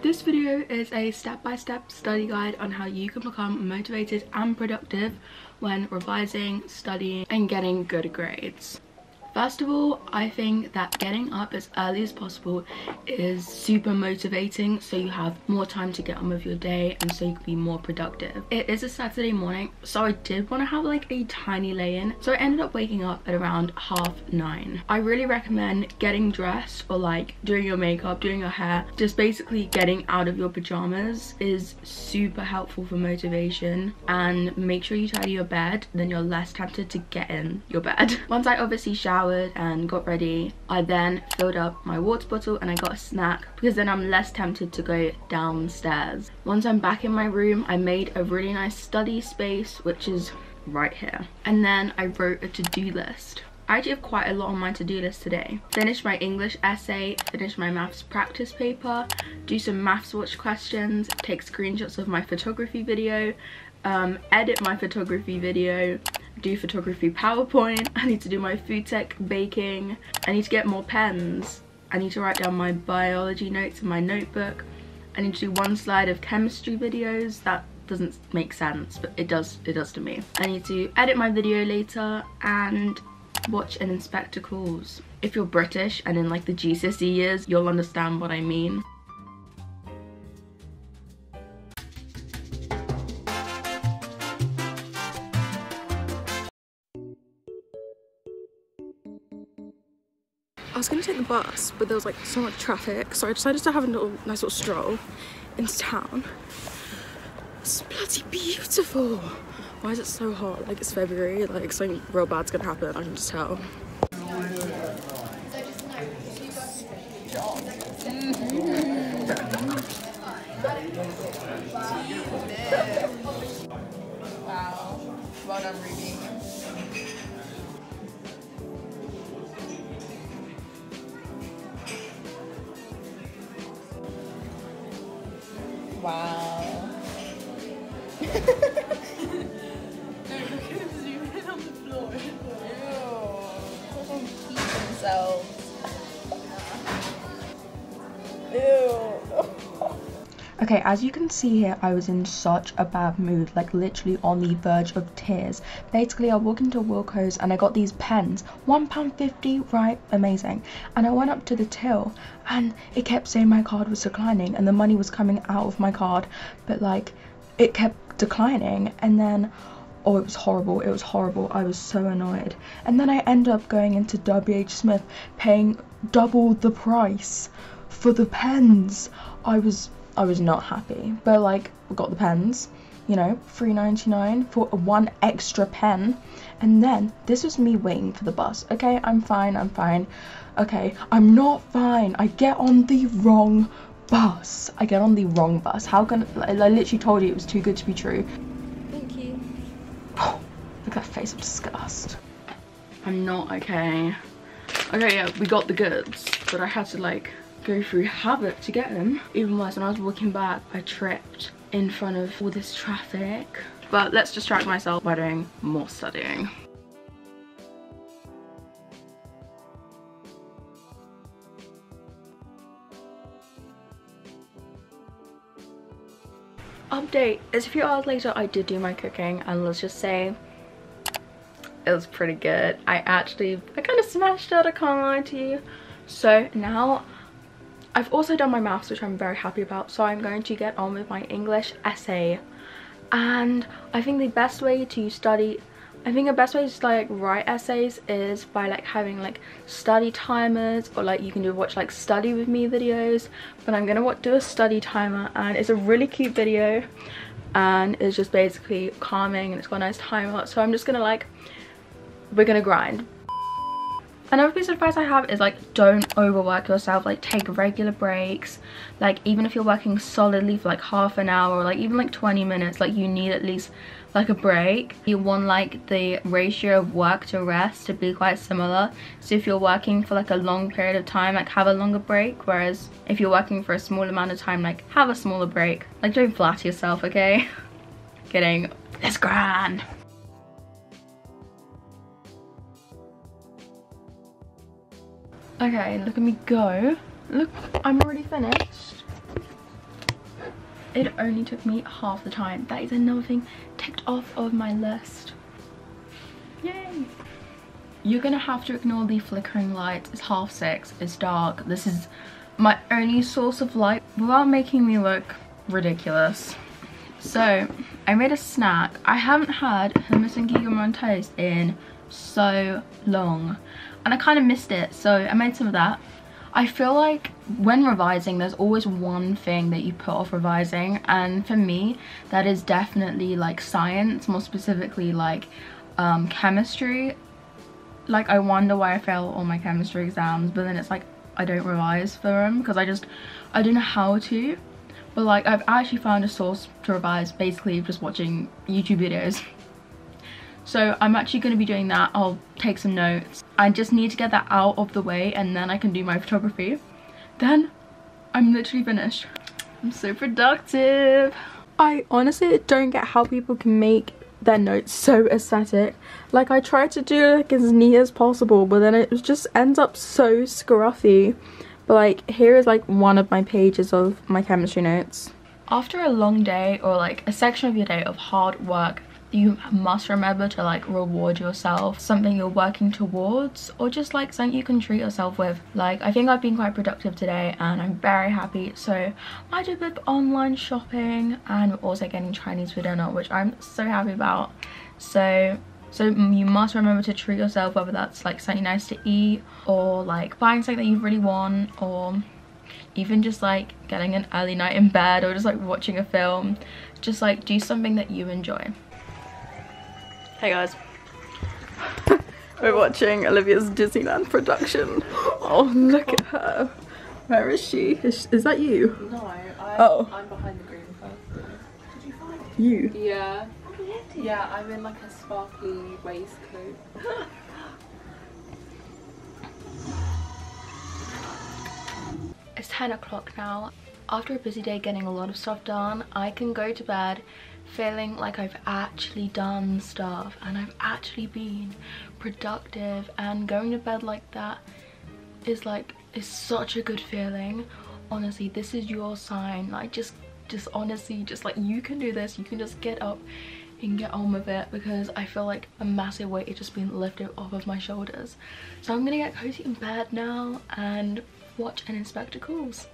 This video is a step-by-step -step study guide on how you can become motivated and productive when revising, studying and getting good grades. First of all, I think that getting up as early as possible is super motivating so you have more time to get on with your day and so you can be more productive. It is a Saturday morning, so I did want to have like a tiny lay-in. So I ended up waking up at around half nine. I really recommend getting dressed or like doing your makeup, doing your hair, just basically getting out of your pajamas is super helpful for motivation and make sure you tidy your bed, then you're less tempted to get in your bed. Once I obviously shower showered and got ready i then filled up my water bottle and i got a snack because then i'm less tempted to go downstairs. Once i'm back in my room i made a really nice study space which is right here. And then i wrote a to-do list. I actually have quite a lot on my to-do list today. Finish my English essay, finish my maths practice paper, do some maths watch questions, take screenshots of my photography video, um, edit my photography video, do photography PowerPoint, I need to do my food tech baking, I need to get more pens, I need to write down my biology notes in my notebook, I need to do one slide of chemistry videos, that doesn't make sense, but it does, it does to me. I need to edit my video later and watch An Inspector Calls. If you're British and in like the GCSE years, you'll understand what I mean. I was gonna take the bus, but there was like so much traffic, so I decided to have a little nice little stroll into town. It's bloody beautiful. Why is it so hot? Like it's February, like something real bad's gonna happen, I can just tell. Mm-hmm. Wow. Well done, Ruby. Wow. no, because you on the floor. Ew. Someone peed themselves. Okay, as you can see here, I was in such a bad mood, like literally on the verge of tears. Basically, I walked into Wilko's and I got these pens, £1.50, right, amazing. And I went up to the till and it kept saying my card was declining and the money was coming out of my card, but like it kept declining and then oh it was horrible. It was horrible. I was so annoyed. And then i end up going into wh smith paying double the price for the pens. I was I was not happy. But like, got the pens, you know, 3.99 for one extra pen. And then this was me waiting for the bus. Okay, I'm fine, I'm fine. Okay, I'm not fine. I get on the wrong bus. I get on the wrong bus. How can I, I literally told you it was too good to be true. Thank you. Look at that face of disgust. I'm not okay. Okay, yeah, we got the goods, but I had to like go through havoc to get them. Even worse, when I was walking back, I tripped in front of all this traffic. But let's distract myself by doing more studying. Update, it's a few hours later I did do my cooking and let's just say it was pretty good. I actually, I kind of smashed out, I can't lie to you. So now I've also done my maths which I'm very happy about so I'm going to get on with my English essay. And I think the best way to study I think the best way to like write essays is by like having like study timers or like you can do watch like study with me videos. But I'm gonna do a study timer and it's a really cute video and it's just basically calming and it's got a nice timer. So I'm just gonna like we're gonna grind Another piece of advice I have is like don't overwork yourself like take regular breaks. Like even if you're working solidly for like half an hour or like even like 20 minutes like you need at least like a break. You want like the ratio of work to rest to be quite similar. So if you're working for like a long period of time like have a longer break whereas if you're working for a small amount of time like have a smaller break. Like don't flatter yourself okay? Getting this grand Okay, look at me go. Look, I'm already finished. it only took me half the time. That is another thing ticked off of my list. Yay! You're gonna have to ignore the flickering lights. It's half six, it's dark. This is my only source of light without making me look ridiculous. So, I made a snack. I haven't had hummus and Guillemot toast in so long. And I kind of missed it, so I made some of that. I feel like when revising, there's always one thing that you put off revising. And for me, that is definitely like science, more specifically like um, chemistry. Like I wonder why I fail all my chemistry exams, but then it's like I don't revise for them because I just, I don't know how to. But like I've actually found a source to revise basically just watching YouTube videos. So I'm actually going to be doing that. I'll take some notes. I just need to get that out of the way and then I can do my photography. Then I'm literally finished. I'm so productive. I honestly don't get how people can make their notes so aesthetic. Like I tried to do like as neat as possible but then it just ends up so scruffy. But like here is like one of my pages of my chemistry notes. After a long day or like a section of your day of hard work you must remember to like reward yourself. Something you're working towards or just like something you can treat yourself with. Like i think i've been quite productive today and i'm very happy. So i did a bit of online shopping and also getting chinese for dinner which i'm so happy about. So so you must remember to treat yourself whether that's like something nice to eat or like buying something that you really want or even just like getting an early night in bed or just like watching a film. Just like do something that you enjoy Hey guys. We're watching Olivia's Disneyland production. Oh, look at her. Where is she? Is, is that you? No, I, oh. I'm behind the green first. Did you find it? You? Yeah. Yeah, I'm in like a sparkly waistcoat. it's 10 o'clock now. After a busy day getting a lot of stuff done, I can go to bed feeling like I've actually done stuff and I've actually been productive and going to bed like that is like is such a good feeling. Honestly this is your sign. Like just just honestly just like you can do this. You can just get up and get on with it because I feel like a massive weight has just been lifted off of my shoulders. So I'm gonna get cozy in bed now and watch an inspector calls